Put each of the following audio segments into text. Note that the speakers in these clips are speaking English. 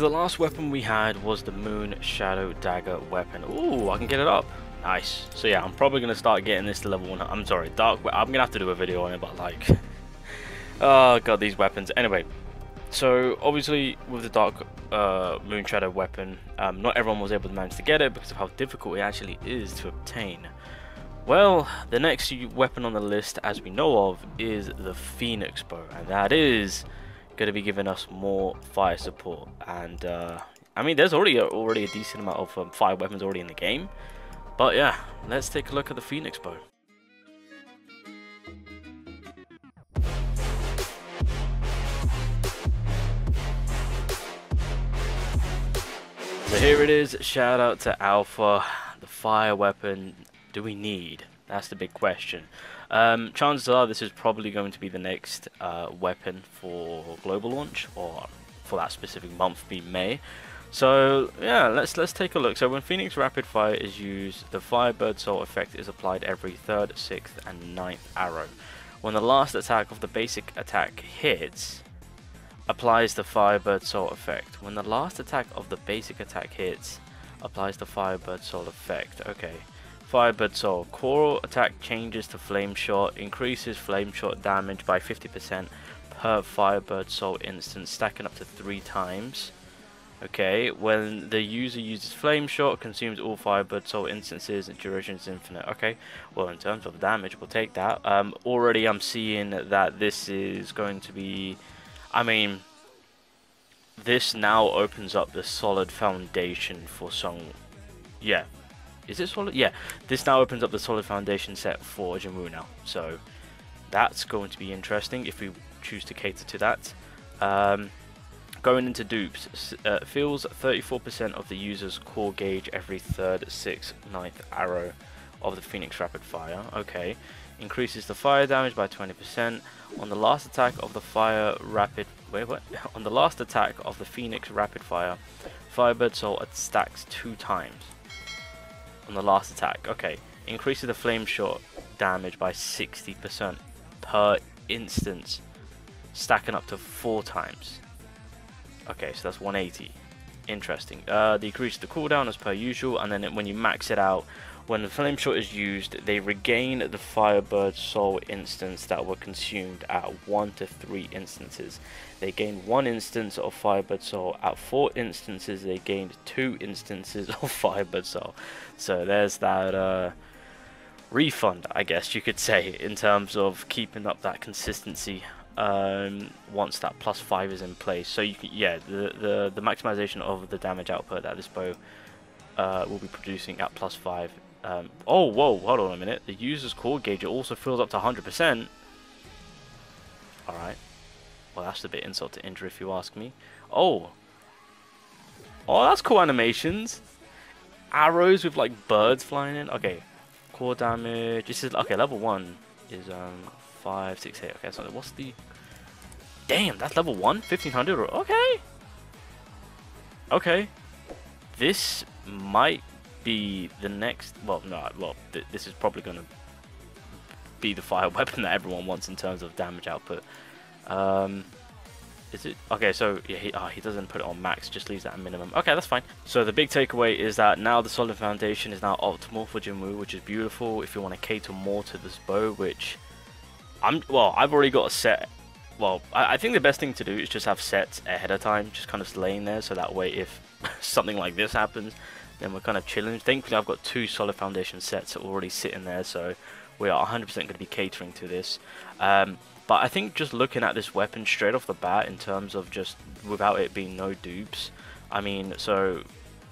The last weapon we had was the Moon Shadow Dagger weapon. Ooh, I can get it up. Nice. So yeah, I'm probably going to start getting this to level 1. I'm sorry, Dark... I'm going to have to do a video on it, but like... oh god, these weapons. Anyway, so obviously with the Dark uh, Moon Shadow weapon, um, not everyone was able to manage to get it because of how difficult it actually is to obtain. Well, the next weapon on the list, as we know of, is the Phoenix Bow, and that is going to be giving us more fire support. And uh, I mean, there's already a, already a decent amount of um, fire weapons already in the game, but yeah, let's take a look at the Phoenix Bow. So here it is, shout out to Alpha, the fire weapon do we need? That's the big question. Um, chances are this is probably going to be the next uh, weapon for global launch, or for that specific month being May. So yeah, let's let's take a look. So when Phoenix Rapid Fire is used, the Firebird Soul effect is applied every third, sixth, and ninth arrow. When the last attack of the basic attack hits, applies the Firebird Soul effect. When the last attack of the basic attack hits, applies the Firebird Soul effect. Okay. Firebird Soul. Core attack changes to Flame Shot, increases Flame Shot damage by 50% per Firebird Soul instance, stacking up to 3 times. Okay, when the user uses Flame Shot, consumes all Firebird Soul instances, and duration is infinite. Okay, well in terms of damage, we'll take that. Um, already I'm seeing that this is going to be I mean, this now opens up the solid foundation for Sung. Yeah. Is it solid? Yeah. This now opens up the solid foundation set for Jinwoo now. So that's going to be interesting if we choose to cater to that. Um, going into dupes, uh, fills 34% of the user's core gauge every third, sixth, ninth arrow of the Phoenix Rapid Fire. Okay. Increases the fire damage by 20%. On the last attack of the fire rapid wait what? On the last attack of the Phoenix rapid fire, Firebird Soul stacks two times. On the last attack. Okay. Increases the flame shot damage by 60% per instance. Stacking up to four times. Okay, so that's 180. Interesting. Uh, decrease the cooldown as per usual, and then when you max it out, when the flame shot is used, they regain the Firebird Soul instance that were consumed at 1 to 3 instances. They gained 1 instance of Firebird Soul. At 4 instances, they gained 2 instances of Firebird Soul. So there's that uh, refund, I guess you could say, in terms of keeping up that consistency um, once that plus 5 is in place. So you can, yeah, the, the, the maximization of the damage output that this bow uh, will be producing at plus 5 um, oh, whoa, hold on a minute. The user's core gauge also fills up to 100%. Alright. Well, that's a bit insult to injury if you ask me. Oh. Oh, that's cool animations. Arrows with, like, birds flying in. Okay. Core damage. This is, okay, level 1 is, um, 5, 6, 8. Okay, so what's the... Damn, that's level 1? 1500? Okay. Okay. This might be the next. Well, no, well, th this is probably going to be the fire weapon that everyone wants in terms of damage output. Um, is it okay? So yeah, he, oh, he doesn't put it on max, just leaves that at minimum. Okay, that's fine. So the big takeaway is that now the solid foundation is now optimal for Jinwoo, which is beautiful. If you want to cater more to this bow, which I'm well, I've already got a set. Well, I, I think the best thing to do is just have sets ahead of time, just kind of laying there, so that way if something like this happens, then we're kind of chilling. Thankfully, I've got two solid foundation sets already sitting there, so we are 100% going to be catering to this. Um, but I think just looking at this weapon straight off the bat, in terms of just without it being no dupes, I mean, so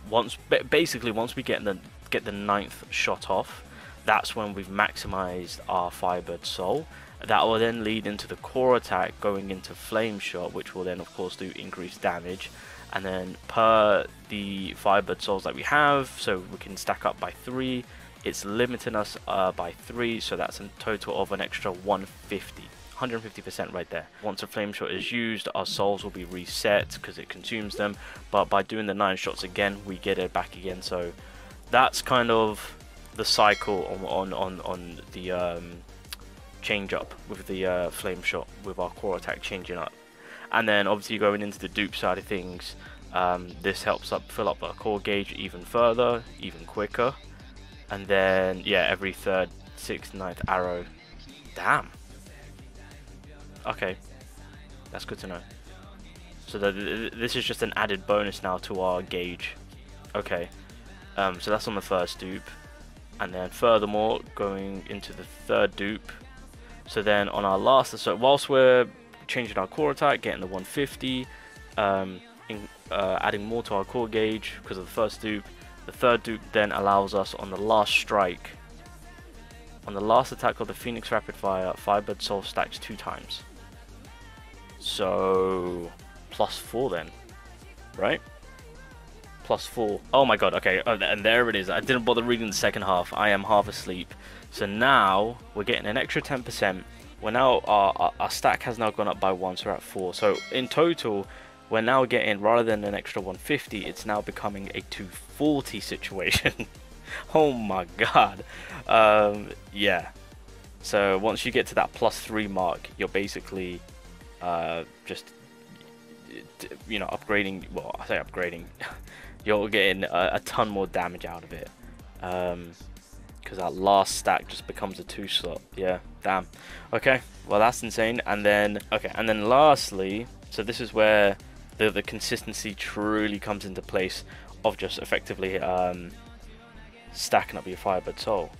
once basically once we get the get the ninth shot off, that's when we've maximized our Firebird Soul. That will then lead into the core attack going into Flame Shot, which will then of course do increased damage and then per the Firebird souls that we have so we can stack up by three it's limiting us uh, by three so that's a total of an extra 150 150% right there. Once a flame shot is used, our souls will be reset because it consumes them, but by doing the 9 shots again, we get it back again, so that's kind of the cycle on, on, on, on the um, change up with the uh, flame shot, with our core attack changing up. And then obviously going into the dupe side of things, Um, this helps up fill up our core gauge even further, even quicker. And then, yeah, every third, sixth, ninth arrow. Damn. Okay. That's good to know. So that this is just an added bonus now to our gauge. Okay. Um, so that's on the first dupe. And then furthermore, going into the third dupe. So then on our last, so whilst we're changing our core attack, getting the 150, um, in, uh, adding more to our core gauge because of the first dupe. The third dupe then allows us on the last strike, on the last attack of the Phoenix Rapid Fire, Firebird Soul stacks two times. So, plus four then, right? Plus four. Oh my god, okay, oh, and there it is. I didn't bother reading the second half. I am half asleep. So now, we're getting an extra 10%. We're now, our, our, stack has now gone up by one, so we're at four. So in total, we're now getting, rather than an extra 150, it's now becoming a 240 situation. oh my god. Um, yeah. So once you get to that plus 3 mark, you're basically uh, just, you know, upgrading, well, I say upgrading, you're getting a, a, ton more damage out of it. Um, because that last stack just becomes a two slot. Yeah, damn. Okay, well that's insane. And then, okay, and then lastly, so this is where the, the consistency truly comes into place of just effectively um, stacking up your Firebird Soul.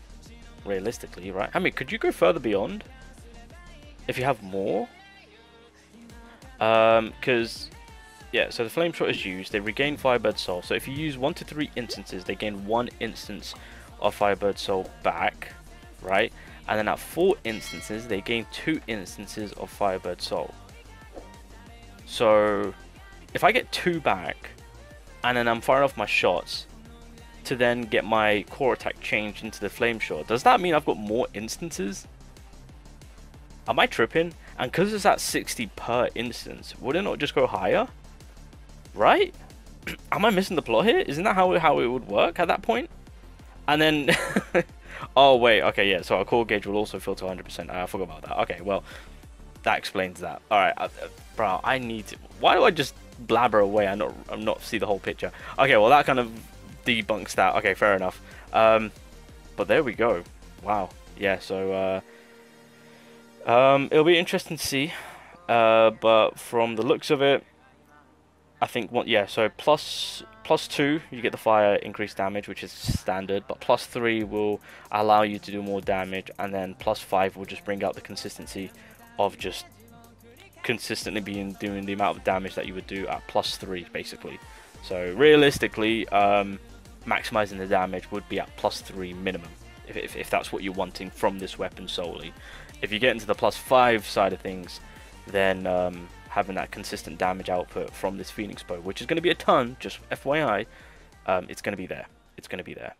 Realistically, right? I mean, could you go further beyond? If you have more? Because, um, yeah, so the Flame Shot is used, they regain Firebird Soul. So if you use 1 to 3 instances, they gain 1 instance of Firebird Soul back, right? And then at 4 instances, they gain 2 instances of Firebird Soul. So if I get two back, and then I'm firing off my shots, to then get my core attack changed into the flame shot, does that mean I've got more instances? Am I tripping? And because it's at 60 per instance, would it not just go higher? Right? Am I missing the plot here? Isn't that how, how it would work at that point? And then... oh, wait. Okay, yeah. So our core gauge will also fill to 100%. I forgot about that. Okay, well, that explains that. Alright, uh, bro, I need to... Why do I just blabber away and not, and not see the whole picture. Okay, well that kind of debunks that. Okay, fair enough. Um, but there we go. Wow. Yeah, so uh, um, it'll be interesting to see. Uh, but from the looks of it, I think what yeah. So plus plus two, you get the fire increased damage, which is standard. But plus three will allow you to do more damage, and then plus five will just bring out the consistency of just consistently being doing the amount of damage that you would do at plus three, basically. So realistically, um, maximizing the damage would be at plus three minimum, if, if, if that's what you're wanting from this weapon solely. If you get into the plus five side of things, then um, having that consistent damage output from this Phoenix bow, which is going to be a ton, just FYI, um, it's going to be there. It's going to be there.